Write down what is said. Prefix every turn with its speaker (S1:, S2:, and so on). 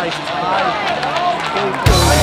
S1: Nice try.